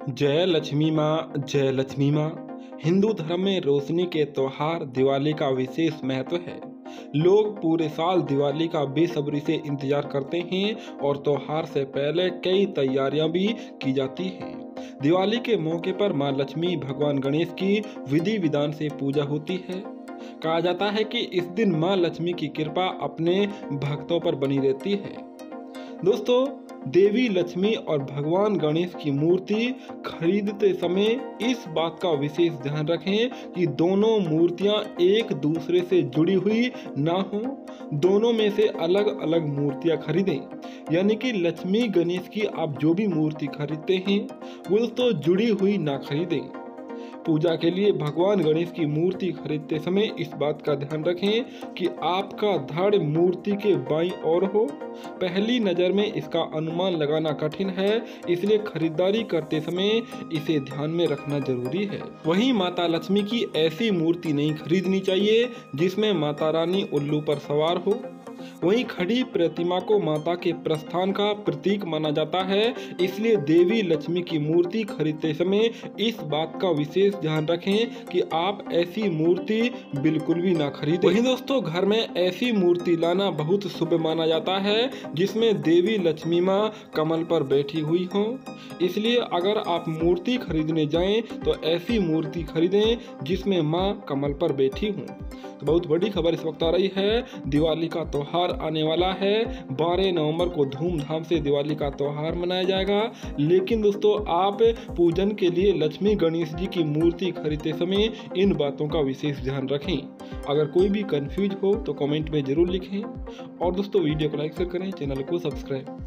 जय लक्ष्मी माँ, जय लक्ष्मी माँ। हिंदू धर्म में रोशनी के त्योहार दिवाली का विशेष महत्व है। लोग पूरे साल दिवाली का बेसब्री से इंतज़ार करते हैं और त्योहार से पहले कई तैयारियाँ भी की जाती हैं। दिवाली के मौके पर माँ लक्ष्मी भगवान गणेश की विधि विधान से पूजा होती है। कहा जाता है कि इस दिन माँ लक्ष्मी की कृपा अपने भक्तों पर बनी रहती है। दोस्तों देवी, लक्ष्मी और भगवान गणेश की मूर्ति खरीदते समय इस बात का विशेष ध्यान रखें कि दोनों मूर्तियाँ एक दूसरे से जुड़ी हुई ना हो। दोनों में से अलग अलग मूर्तियाँ खरीदें। यानी कि लक्ष्मी गणेश की आप जो भी मूर्ति खरीदते हैं, वो तो जुड़ी हुई ना खरीदें। पूजा के लिए भगवान गणेश की मूर्ति खरीदते समय इस बात का ध्यान रखें कि आपका धड़ मूर्ति के बाई और हो। पहली नज़र में इसका अनुमान लगाना कठिन है, इसलिए खरीदारी करते समय इसे ध्यान में रखना ज़रूरी है। वहीं माता लक्ष्मी की ऐसी मूर्ति नहीं खरीदनी चाहिए जिसमें माता रानी उल्लू पर सवार हो। वहीं खड़ी प्रतिमा को माता के प्रस्थान का प्रतीक माना जाता है। इसलिए देवी लक्ष्मी की मूर्ति खरीदते समय इस बात का विशेष ध्यान रखें कि आप ऐसी मूर्ति बिल्कुल भी ना खरीदें। वहीं दोस्तों, घर में ऐसी मूर्ति लाना बहुत शुभ माना जाता है, जिसमें देवी लक्ष्मी माँ कमल पर बैठी हुई हो। इसलिए अगर आप मूर्ति खरीदने जाएँ तो ऐसी मूर्ति खरीदें, जिसमें माँ कमल पर बैठी हूँ। तो बहुत बड़ी खबर इस वक्त आ रही है, दिवाली का त्यौहार आने वाला है। 12 नवंबर को धूमधाम से दिवाली का त्यौहार मनाया जाएगा। लेकिन दोस्तों, आप पूजन के लिए लक्ष्मी गणेश जी की मूर्ति खरीदते समय इन बातों का विशेष ध्यान रखें। अगर कोई भी कंफ्यूज हो तो कमेंट में ज़रूर लिखें। और दोस्तों, वीडियो को लाइक शेयर करें, चैनल को सब्सक्राइब